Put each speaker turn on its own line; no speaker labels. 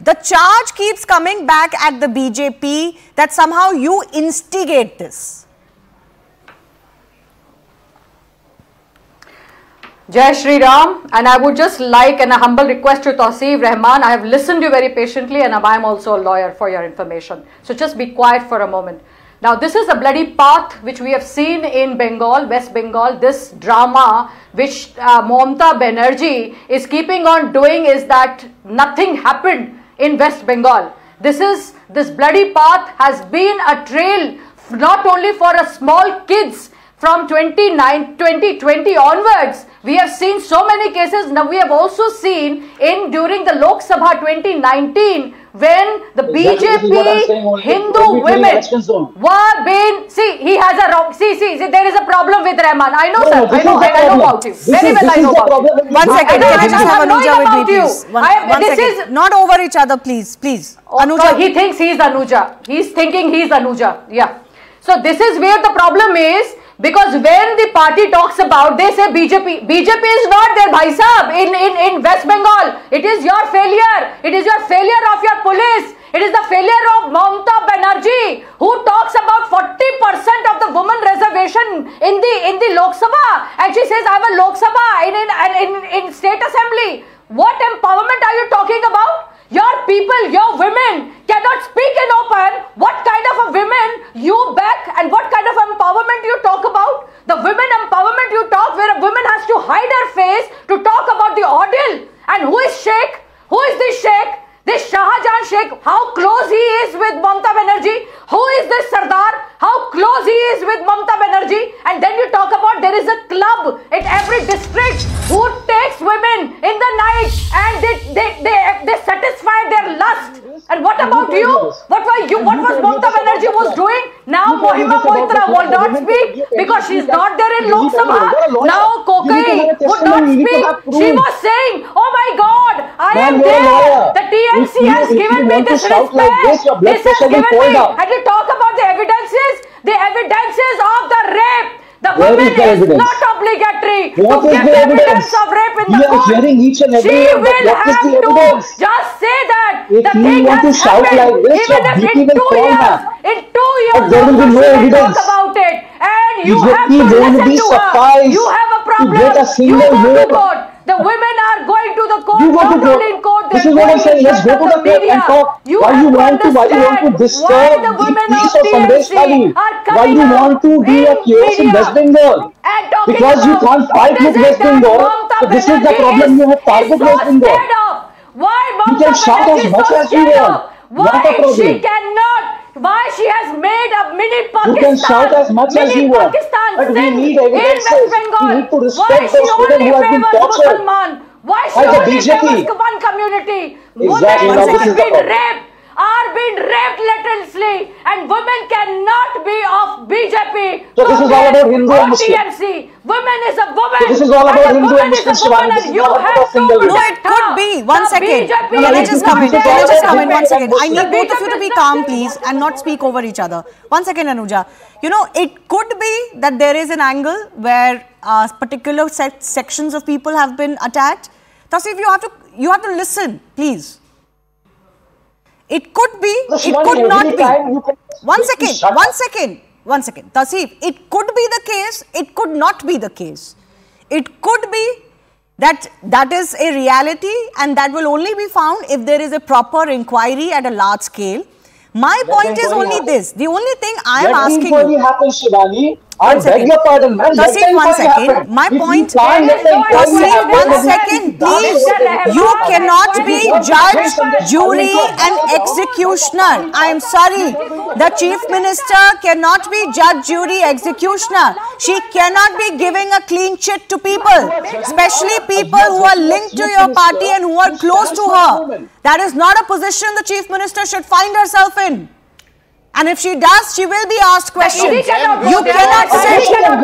the charge keeps coming back at the BJP that somehow you instigate this.
Jai Shri Ram, and I would just like and a humble request to Tauseef Rahman. I have listened to you very patiently, and I am also a lawyer for your information. So just be quiet for a moment. Now, this is a bloody path which we have seen in Bengal, West Bengal. This drama which uh, Mamata Banerjee is keeping on doing is that nothing happened in West Bengal. This is this bloody path has been a trail not only for a small kids from 29, 2020 onwards we have seen so many cases. Now we have also seen in during the Lok Sabha 2019 when the
Exactly, this is what I'm saying
BJP. Hindu
Let me tell you
women were being see he has a wrong see, see see there is a problem with Rahman. I know
No,
sir.
no,
I know I, I know about you.
This
Very
is-
well I know about you.
with
One
I
second,
know,
I
I'm
have
knowing
Anuja with me,
about you.
One,
I
one
this
second.
is-
Not over each other, please, please.
Oh,
Anuja,
so he thinks he's Anuja. He's thinking he's Anuja. Yeah. So this is where the problem is because when the party talks about, they say BJP. BJP is not there, bhai in, in, in West Bengal. It is your failure. It is your failure of your police. It is the failure of Mamta Banerjee who talks about 40% of the woman reservation in the in the Lok Sabha and she says I have a Lok Sabha in in, in, in state assembly. What empowerment are you talking about? Your people, your women cannot speak in open. What kind of a women you back and what kind of empowerment you talk about? The women empowerment you talk where a woman has to hide her face to talk about the ordeal. And who is Sheikh? Who is this Sheikh? This Shahjahan Sheikh, how close he is with Mamata Banerjee? Who is this Sardar? How close he is with Mamata Banerjee? And then you talk about there is a club at every district who takes women in the night and they, they, they, they satisfy their lust. And what about you? What were you? What was Mamata Banerjee was doing? Now Mahua Moitra will not speak because she's not there in Lok Sabha. Now Kokai would not speak. She was saying, oh my God, I am
Ma'am, you're a
there. The TMC has given me this respect.
this, your blood
this has given me. And you talk about the evidences, the evidences of the rape. The
Where
woman
is
not obligatory
What
to give evidence
evidence?
of rape in
We
the
are
court.
hearing each and every
she will have to
evidence?
just say that
If
the
you
thing
want
has
to shout
happened.
like this,
even if in two years, in two years,
there will be no evidence.
about it, and you have to listen to her. You have a problem. you go to court. The women are going to the court.
You
not only in court.
This is what I'm saying. Let's go to the court and talk.
You
Why you want to- why you want to disturb
the
the peace
of
of Sandesh
TMC
Ali?
are
Why you want to be a chaos in West Bengal?
and
Because you can't fight
what
with West Bengal. So this is the problem you have target
is so
West Bengal.
scared of. Why
You can shout as much as you want.
of?
Not a
Why she cannot? Why she has made a mini Pakistan?
You can shout as much as you want.
Pakistan
But we need evidences. We need to
Why
respect
she
those
only
who have been
favors
tortured.
Mussalman? Why
the
only
BJP.
one community?
Exactly,
Women who have
is the
been
problem.
raped are being raped relentlessly and women cannot be of BJP.
So this is all about Hindu and Muslim.
TMC. Women is a woman.
So this is all about
a
Hindu
woman
and
is a
Muslim,
woman and you have to
woman.
No, it could
her.
be. One
The
second.
BJP
Can I just come in?
there.
Can I just come in? One second. I need both of you to be calm, please, and not speak over each other. One second, Anuja. You know, it could be that there is an angle where uh, particular sec sections of people have been attacked. Tasif, you have to you have to listen, please. It could be, it could not be.
time you can-
One second, one second, one second. Tasif, it could be the case, it could not be the case. It could be that that is a reality and that will only be found if there is a proper inquiry at a large scale. My point is only this. The only thing I am asking
inquiry
you.
happen, Shivani. I
One
beg your pardon, man.
Tasif, one second. My point- Tasif, one second, please.
what it is.
You cannot be judge, jury,
what it is.
and executioner. I am sorry. The chief minister cannot be judge, jury, executioner. She cannot be giving a clean chit to people, especially people who are linked to your party and who are close to her. That is not a position the chief minister should find herself in. And if she does, she will be asked questions. You cannot sit.
cannot